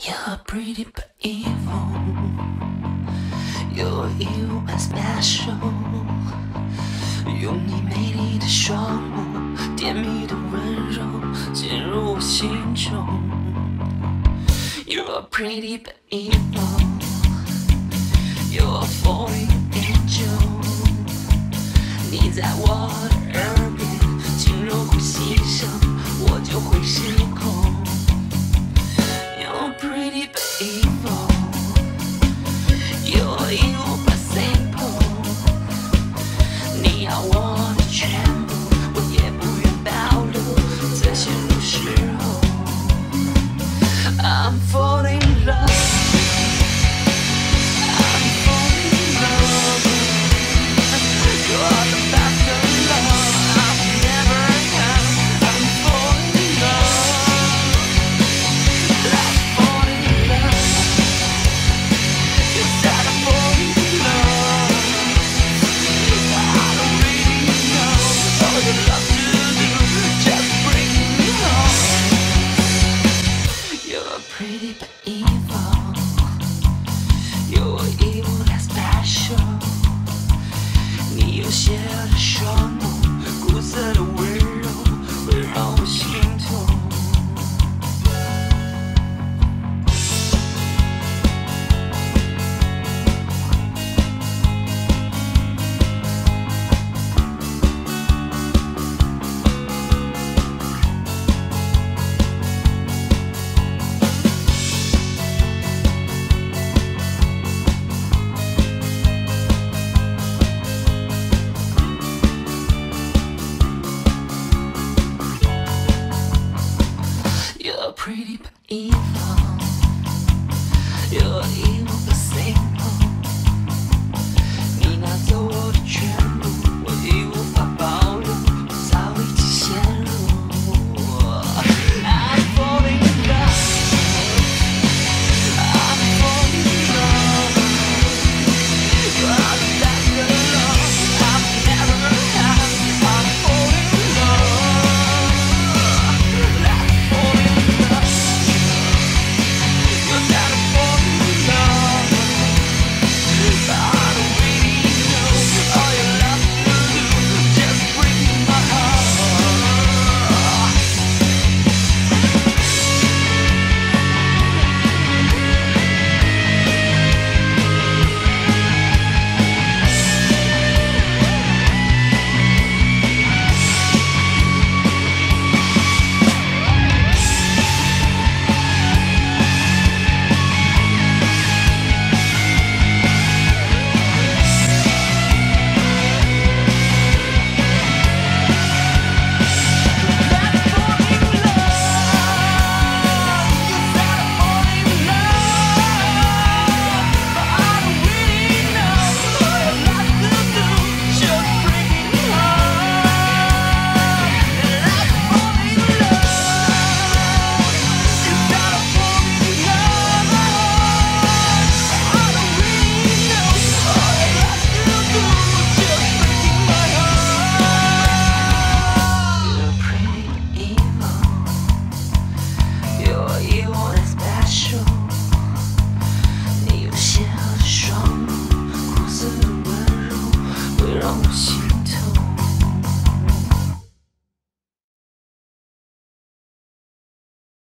You're pretty but evil. You're evil and special. 用你美丽的双目，甜蜜的温柔，进入我心中。You're pretty but evil. You're a falling angel. 你在我的耳边轻柔呼吸声，我就会失 I'm falling pretty but evil. You're evil and special. 你有邪恶的双目， Pretty but evil. You're evil but simple. belongs.